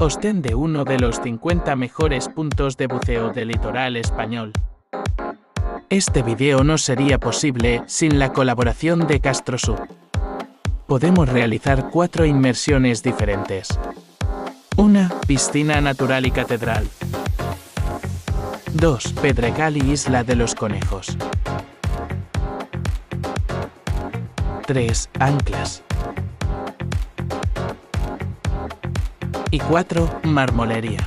ostende uno de los 50 mejores puntos de buceo del litoral español. Este video no sería posible sin la colaboración de Castrosub. Podemos realizar cuatro inmersiones diferentes. Una, Piscina natural y catedral. 2. Pedregal y Isla de los Conejos. 3. Anclas. Y 4. Marmolería.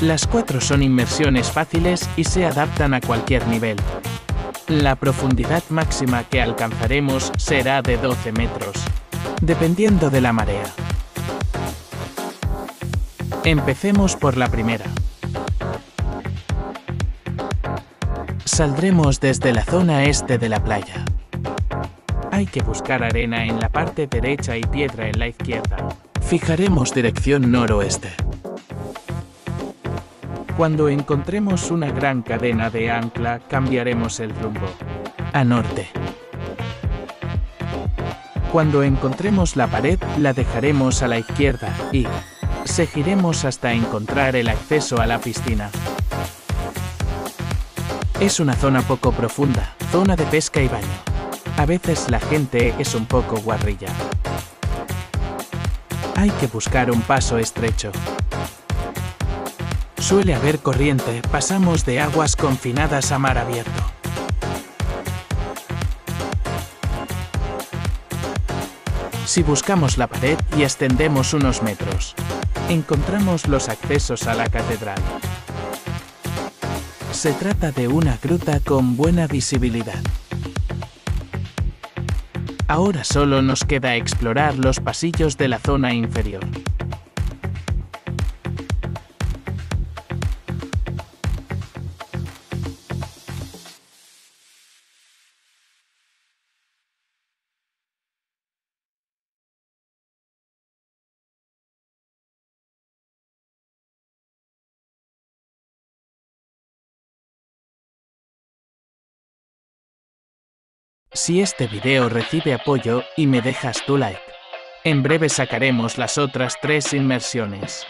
Las cuatro son inmersiones fáciles y se adaptan a cualquier nivel. La profundidad máxima que alcanzaremos será de 12 metros, dependiendo de la marea. Empecemos por la primera. Saldremos desde la zona este de la playa. Hay que buscar arena en la parte derecha y piedra en la izquierda. Fijaremos dirección noroeste. Cuando encontremos una gran cadena de ancla, cambiaremos el rumbo. A norte. Cuando encontremos la pared, la dejaremos a la izquierda y seguiremos hasta encontrar el acceso a la piscina. Es una zona poco profunda, zona de pesca y baño. A veces la gente es un poco guarrilla. Hay que buscar un paso estrecho. Suele haber corriente, pasamos de aguas confinadas a mar abierto. Si buscamos la pared y extendemos unos metros, encontramos los accesos a la catedral. Se trata de una gruta con buena visibilidad. Ahora solo nos queda explorar los pasillos de la zona inferior. Si este video recibe apoyo y me dejas tu like. En breve sacaremos las otras tres inmersiones.